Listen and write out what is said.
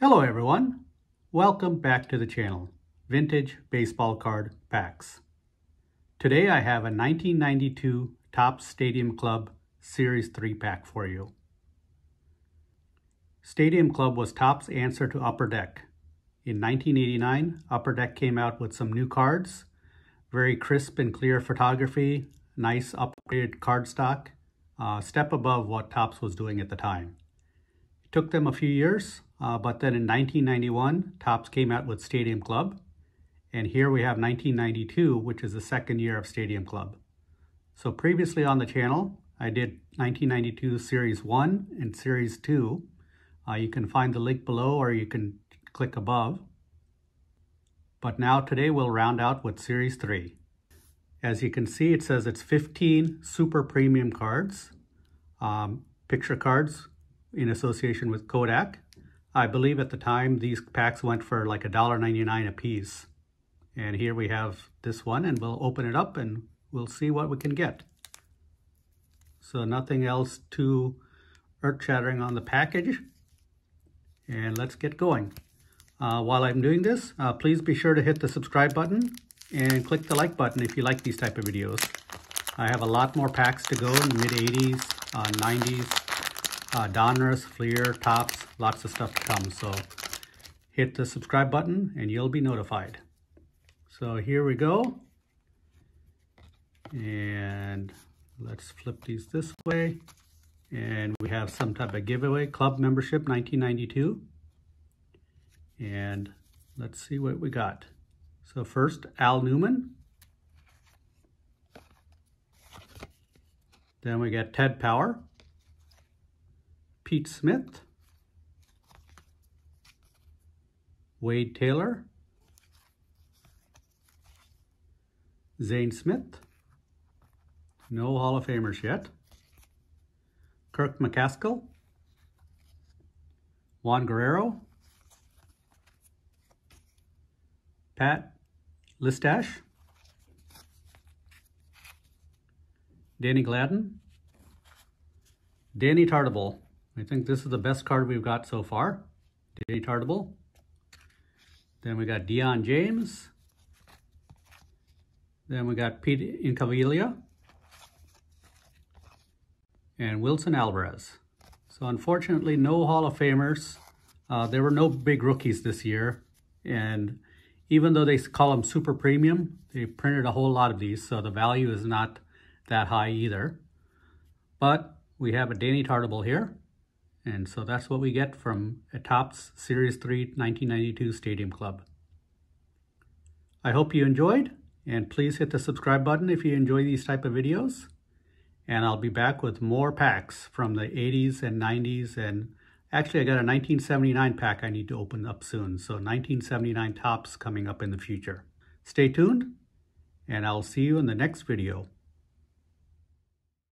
Hello everyone, welcome back to the channel, Vintage Baseball Card Packs. Today I have a 1992 Topps Stadium Club Series 3 pack for you. Stadium Club was Topps' answer to Upper Deck. In 1989, Upper Deck came out with some new cards, very crisp and clear photography, nice upgraded card stock, uh, step above what Topps was doing at the time. It took them a few years, uh, but then in 1991, Topps came out with Stadium Club. And here we have 1992, which is the second year of Stadium Club. So previously on the channel, I did 1992 Series 1 and Series 2. Uh, you can find the link below or you can click above. But now today we'll round out with Series 3. As you can see, it says it's 15 super premium cards, um, picture cards in association with Kodak. I believe at the time these packs went for like $1.99 a piece. And here we have this one and we'll open it up and we'll see what we can get. So nothing else too earth-shattering on the package. And let's get going. Uh, while I'm doing this, uh, please be sure to hit the subscribe button and click the like button if you like these type of videos. I have a lot more packs to go in the mid-80s, uh, 90s, uh, Donruss, Fleer, Topps, lots of stuff to come. So hit the subscribe button and you'll be notified. So here we go. And let's flip these this way. And we have some type of giveaway, club membership 1992. And let's see what we got. So first, Al Newman. Then we got Ted Power, Pete Smith, Wade Taylor, Zane Smith, no Hall of Famers yet, Kirk McCaskill, Juan Guerrero, Pat Listach, Danny Gladden, Danny Tartabull. I think this is the best card we've got so far. Danny Tartabull. Then we got Dion James. Then we got Pete Incaviglia. And Wilson Alvarez. So unfortunately, no Hall of Famers. Uh, there were no big rookies this year. And even though they call them super premium, they printed a whole lot of these, so the value is not that high either. But we have a Danny Tartabull here, and so that's what we get from a Topps Series 3 1992 Stadium Club. I hope you enjoyed, and please hit the subscribe button if you enjoy these type of videos. And I'll be back with more packs from the 80s and 90s and Actually, I got a 1979 pack I need to open up soon. So 1979 Topps coming up in the future. Stay tuned, and I'll see you in the next video.